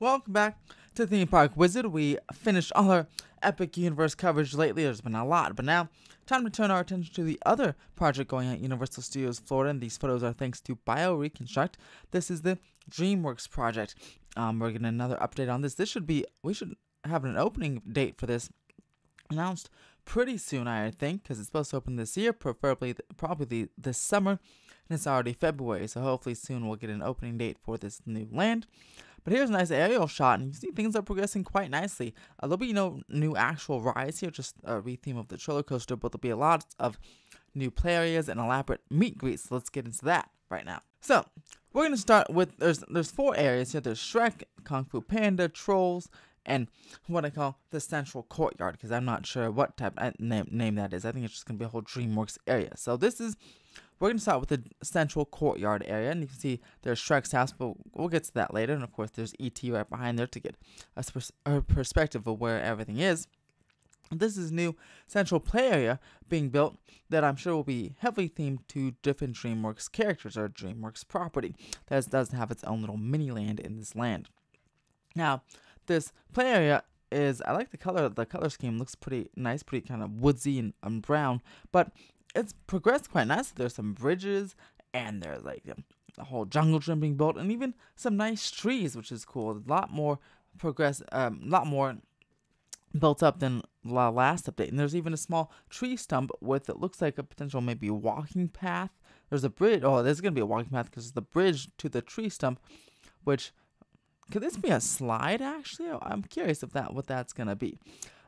Welcome back to Theme Park Wizard. We finished all our Epic Universe coverage lately. There's been a lot, but now time to turn our attention to the other project going on at Universal Studios Florida. And these photos are thanks to BioReconstruct. This is the DreamWorks project. Um, we're getting another update on this. This should be we should have an opening date for this announced pretty soon, I think, because it's supposed to open this year, preferably probably this summer, and it's already February. So hopefully soon we'll get an opening date for this new land. But here's a nice aerial shot, and you see things are progressing quite nicely. Uh, there'll be no new actual rides here, just a retheme of the roller coaster, but there'll be a lot of new play areas and elaborate meet greets. So let's get into that right now. So we're gonna start with there's there's four areas here. There's Shrek, Kung Fu Panda, Trolls, and what I call the central courtyard because I'm not sure what type of name, name that is. I think it's just gonna be a whole DreamWorks area. So this is we're going to start with the central courtyard area, and you can see there's Shrek's house, but we'll get to that later. And of course, there's E.T. right behind there to get a, a perspective of where everything is. This is new central play area being built that I'm sure will be heavily themed to different DreamWorks characters or DreamWorks property that does have its own little mini land in this land. Now, this play area is I like the color. The color scheme looks pretty nice, pretty kind of woodsy and, and brown. But it's progressed quite nicely. There's some bridges and there's like um, a whole jungle gym being built and even some nice trees, which is cool. A lot more progress, um, a lot more built up than the last update. And there's even a small tree stump with it looks like a potential maybe walking path. There's a bridge. Oh, there's gonna be a walking path because the bridge to the tree stump, which could this be a slide actually? I'm curious if that what that's gonna be.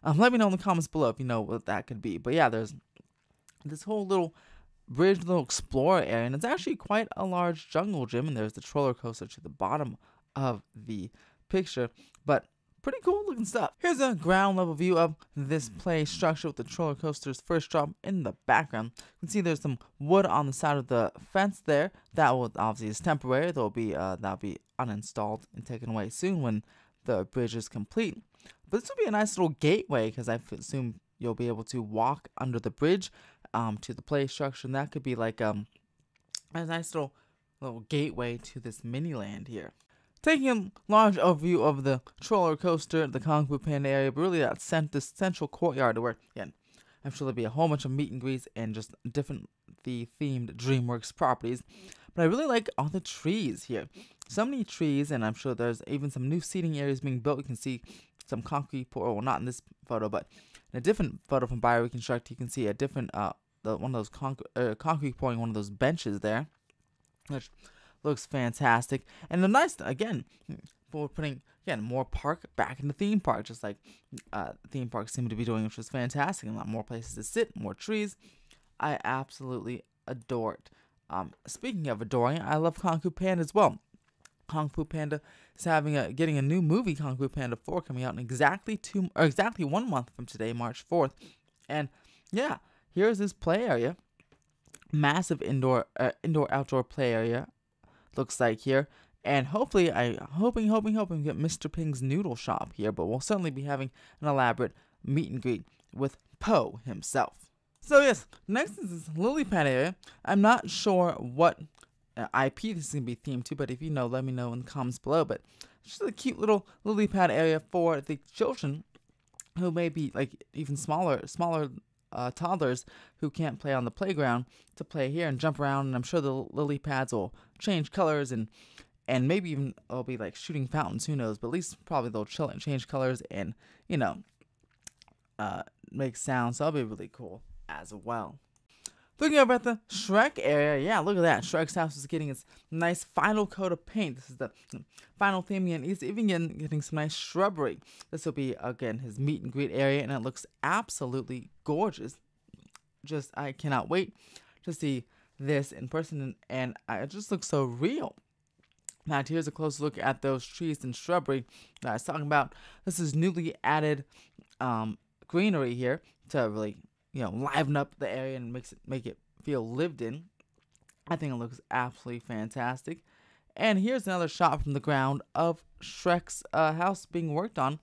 Um, let me know in the comments below if you know what that could be. But yeah, there's this whole little bridge, little explorer area, and it's actually quite a large jungle gym. And there's the roller coaster to the bottom of the picture, but pretty cool looking stuff. Here's a ground level view of this play structure with the roller coaster's first drop in the background. You can see there's some wood on the side of the fence there. That will obviously is temporary. There'll be uh, that'll be uninstalled and taken away soon when the bridge is complete. But this will be a nice little gateway because I assume you'll be able to walk under the bridge um, to the play structure, and that could be like um, a nice little little gateway to this mini land here. Taking a large overview of the roller coaster, the Kung Fu Panda area, but really that cent- the central courtyard where, again, I'm sure there'll be a whole bunch of meet and greets and just different the themed DreamWorks properties. But I really like all the trees here. So many trees, and I'm sure there's even some new seating areas being built. You can see some concrete, well, not in this photo, but in a different photo from BioReconstruct, you can see a different, uh, the, one of those conc- uh, concrete pouring one of those benches there, which looks fantastic. And the nice, again, for putting again more park back in the theme park, just like uh, theme parks seem to be doing, which was fantastic. A lot more places to sit, more trees. I absolutely adore it. Um, speaking of adoring, I love Kung Fu Panda as well. Kung Fu Panda is having a getting a new movie, Kung Fu Panda 4, coming out in exactly two or exactly one month from today, March 4th. And yeah, here's this play area, massive indoor uh, indoor outdoor play area. Looks like here, and hopefully, I hoping hoping hoping get Mr. Ping's noodle shop here, but we'll certainly be having an elaborate meet and greet with Po himself. So yes, next is this lily pad area. I'm not sure what uh, IP this is gonna be themed to, but if you know, let me know in the comments below. But just a cute little lily pad area for the children who may be like even smaller, smaller uh, toddlers who can't play on the playground to play here and jump around. And I'm sure the lily pads will change colors and and maybe even it'll be like shooting fountains. Who knows? But at least probably they'll chill and change colors and you know uh, make sounds. So that'll be really cool as well. Looking over at the Shrek area, yeah, look at that. Shrek's house is getting its nice final coat of paint. This is the final theme, and he's even getting, getting some nice shrubbery. This will be, again, his meet and greet area, and it looks absolutely gorgeous. Just, I cannot wait to see this in person, and, and it just looks so real. Now, here's a close look at those trees and shrubbery that I was talking about. This is newly added um, greenery here to really you know, liven up the area and makes it make it feel lived in. I think it looks absolutely fantastic. And here's another shot from the ground of Shrek's uh, house being worked on.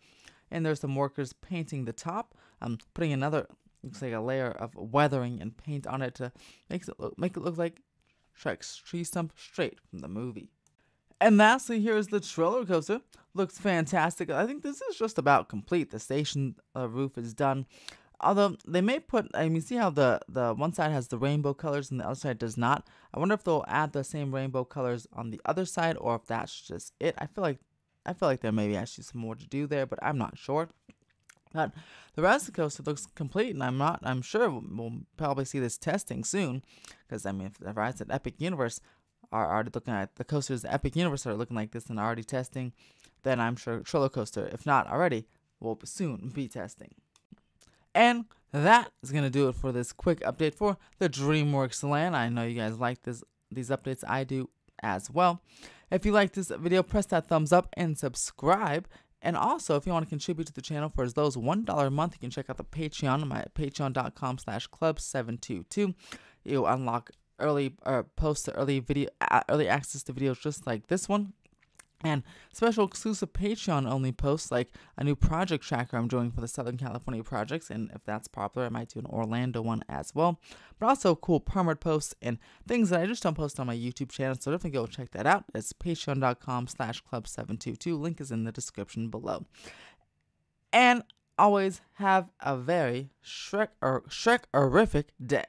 And there's some workers painting the top. um, putting another looks like a layer of weathering and paint on it to make it look, make it look like Shrek's tree stump straight from the movie. And lastly, here's the Trollercoaster. Looks fantastic. I think this is just about complete. The station uh, roof is done. Although they may put, I mean, see how the the one side has the rainbow colors and the other side does not. I wonder if they'll add the same rainbow colors on the other side or if that's just it. I feel like I feel like there may be actually some more to do there, but I'm not sure. But the rest of the coaster looks complete, and I'm not. I'm sure we'll probably see this testing soon, because I mean, if the rides at Epic Universe are already looking at the coasters, Epic Universe are looking like this and already testing, then I'm sure Trollercoaster, if not already, will soon be testing. And that is gonna do it for this quick update for the DreamWorks Land. I know you guys like this these updates. I do as well. If you like this video, press that thumbs up and subscribe. And also, if you want to contribute to the channel for as low as $1 a month, you can check out the Patreon, my patreon.com slash club722. You'll unlock early or uh, post early video uh, early access to videos just like this one and special exclusive Patreon only posts like a new project tracker I'm doing for the Southern California projects, and if that's popular, I might do an Orlando one as well. But also cool permit posts and things that I just don't post on my YouTube channel, so definitely go check that out. It's patreon.com slash club722. Link is in the description below. And always have a very Shrek or Shrek horrific day.